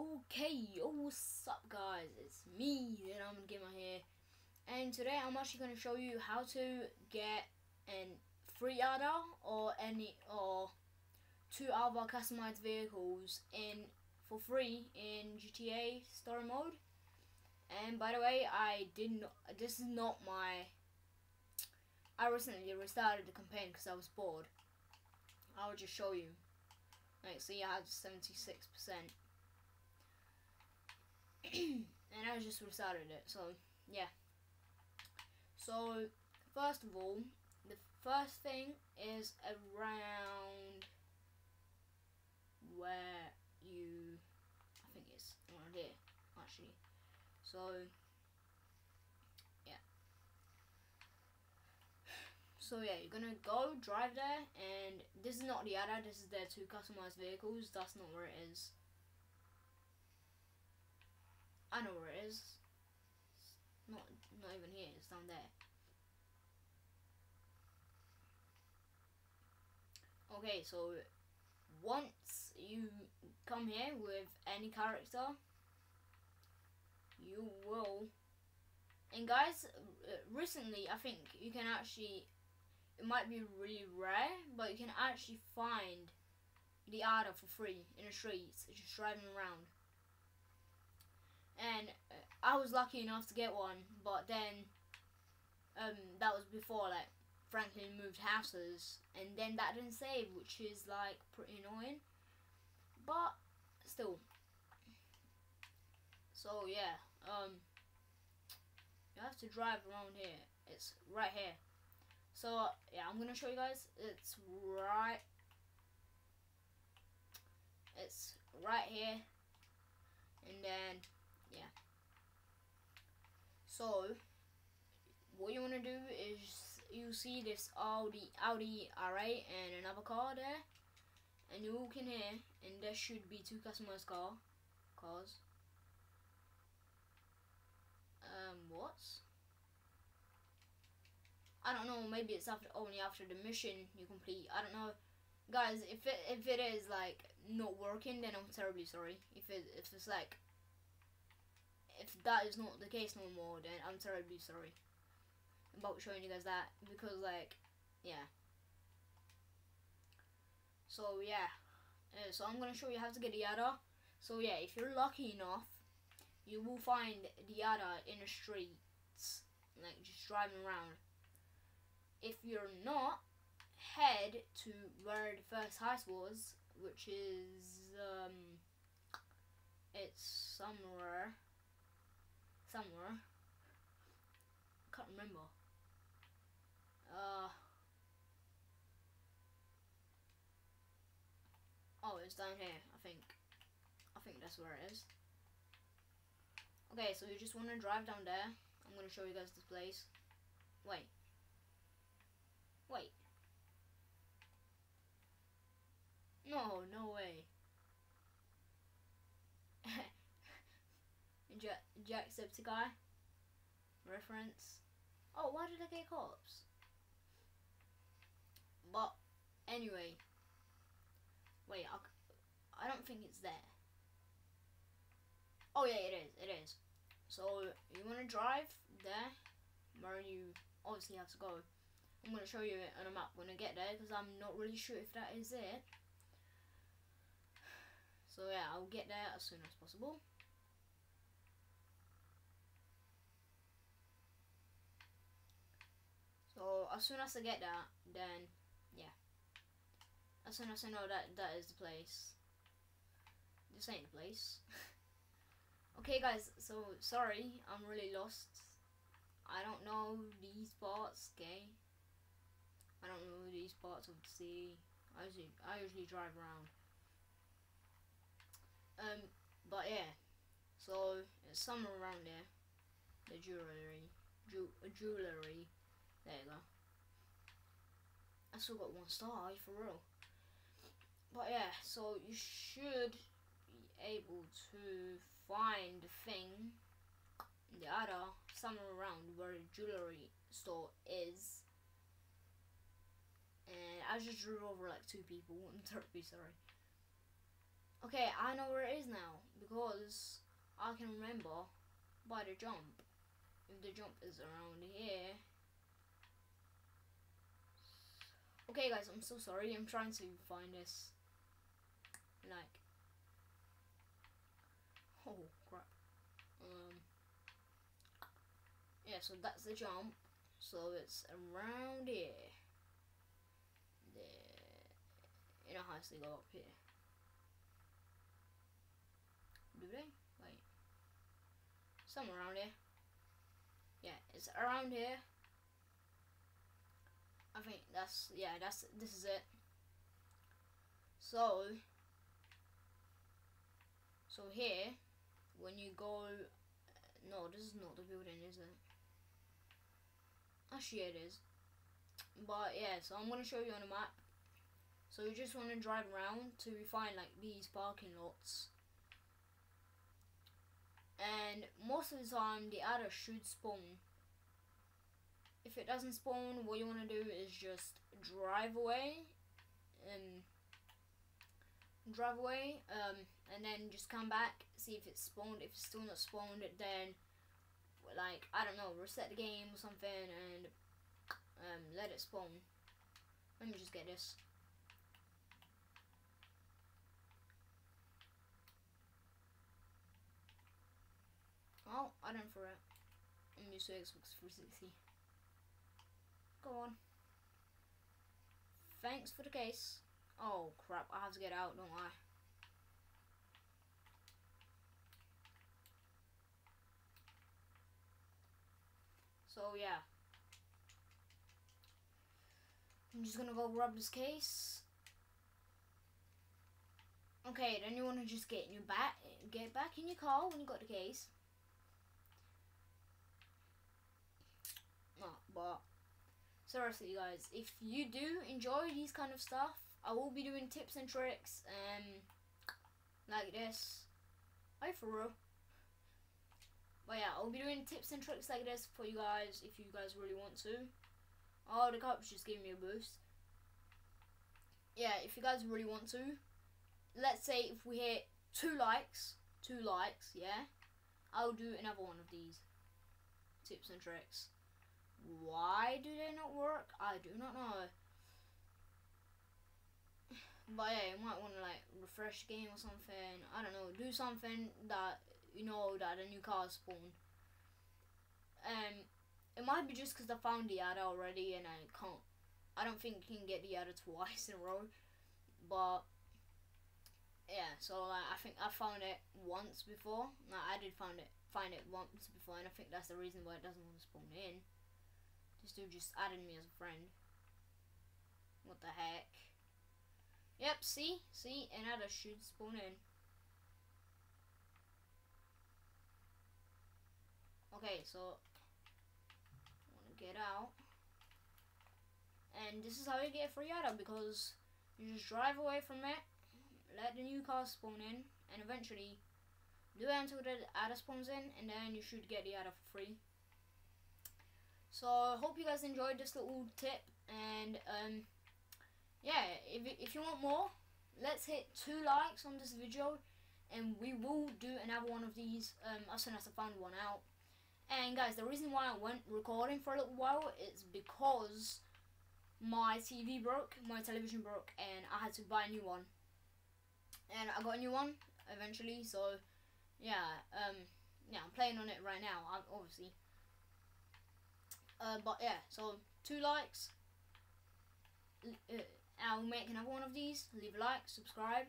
Okay, yo, what's up guys? It's me, the Diamond Gamer here. And today I'm actually going to show you how to get an free Adder or any or two other customized vehicles in for free in GTA story mode. And by the way, I did not this is not my I recently restarted the campaign because I was bored. I'll just show you. Like, see, I had 76%. and I just restarted it. So yeah. So first of all, the first thing is around where you, I think it's around here actually. So yeah. So yeah, you're gonna go drive there, and this is not the other. This is their two customized vehicles. That's not where it is. I know where it is. It's not not even here. It's down there. Okay, so once you come here with any character, you will. And guys, uh, recently I think you can actually, it might be really rare, but you can actually find the Adder for free in the streets, just driving around and uh, I was lucky enough to get one, but then um, that was before like Franklin moved houses, and then that didn't save, which is like pretty annoying. But still, so yeah, um, you have to drive around here. It's right here. So yeah, I'm gonna show you guys. It's right. It's right here, and then yeah. So, what you want to do is you see this Audi Audi R8 and another car there, and you walk in here, and there should be two customers car cars. Um, what? I don't know. Maybe it's after only after the mission you complete. I don't know, guys. If it if it is like not working, then I'm terribly sorry. If it if it's like if that is not the case no more, then I'm terribly sorry about showing you guys that because like, yeah. So yeah, uh, so I'm gonna show you how to get the Adder. So yeah, if you're lucky enough, you will find the Adder in the streets, like just driving around. If you're not, head to where the first heist was, which is um, it's somewhere somewhere. I can't remember. Uh. Oh, it's down here, I think. I think that's where it is. Okay, so you just want to drive down there. I'm going to show you guys this place. Wait. Wait. No, no way. Jack Jacksepticeye reference. Oh, why did I get cops? But anyway, wait, I, I don't think it's there. Oh yeah, it is. It is. So you want to drive there, where you obviously have to go. I'm going to show you it on a map when I get there because I'm not really sure if that is it. So yeah, I'll get there as soon as possible. So as soon as I get that, then yeah. As soon as I know that that is the place. This ain't the place. okay guys, so sorry, I'm really lost. I don't know these parts, okay? I don't know these parts of the sea. I usually I usually drive around. Um but yeah. So it's somewhere around there. The jewelry. Ju jewelry there you go. I still got one star, for real. But yeah, so you should be able to find the thing, the adder, somewhere around where the jewelry store is. And I just drew over like two people, I'm terribly sorry. Okay, I know where it is now because I can remember by the jump. If the jump is around here. Guys, I'm so sorry. I'm trying to find this. Like. Oh crap. Um. Yeah, so that's the jump. So it's around here. There. You know how to go up here. Do they? Wait. Somewhere around here. Yeah, it's around here. I think that's, yeah, that's, this is it. So, so here, when you go, no, this is not the building, is it? Actually, it is. But yeah, so I'm to show you on a map. So you just want to drive around to find like these parking lots. And most of the time, the adder should spawn if it doesn't spawn, what you want to do is just drive away and drive away um, and then just come back, see if it's spawned. If it's still not spawned, then like I don't know, reset the game or something and um, let it spawn. Let me just get this. Oh, I don't for it. I'm used to Xbox 360. Go on. Thanks for the case. Oh crap, I have to get out, don't I? So yeah. I'm just gonna go grab this case. Okay, then you wanna just get in your back get back in your car when you got the case. Oh, but seriously guys. If you do enjoy these kind of stuff I will be doing tips and tricks um like this. I for real. But yeah I'll be doing tips and tricks like this for you guys if you guys really want to. Oh the cops just gave me a boost. Yeah if you guys really want to let's say if we hit two likes two likes yeah I'll do another one of these tips and tricks why do they not work? I do not know. But yeah, you might want to like refresh the game or something. I don't know. Do something that you know that a new car spawned. Um, it might be just because I found the adder already and I can't. I don't think you can get the adder twice in a row. But yeah, so like, I think I found it once before. No, I did find it find it once before, and I think that's the reason why it doesn't want to spawn in. This dude just added me as a friend. What the heck? Yep, see? See? Another should spawn in. Okay, so I want to get out. And this is how you get free adder because you just drive away from it, let the new car spawn in, and eventually do it until the adder spawns in, and then you should get the adder for free. So I hope you guys enjoyed this little tip and um, yeah, if, if you want more, let's hit two likes on this video and we will do another one of these um, as soon as I find one out. And guys, the reason why I went recording for a little while is because my TV broke, my television broke, and I had to buy a new one. And I got a new one eventually, so yeah, um, yeah, I'm playing on it right now, obviously. Uh, but yeah, so two likes. Uh, I'll make another one of these. Leave a like, subscribe,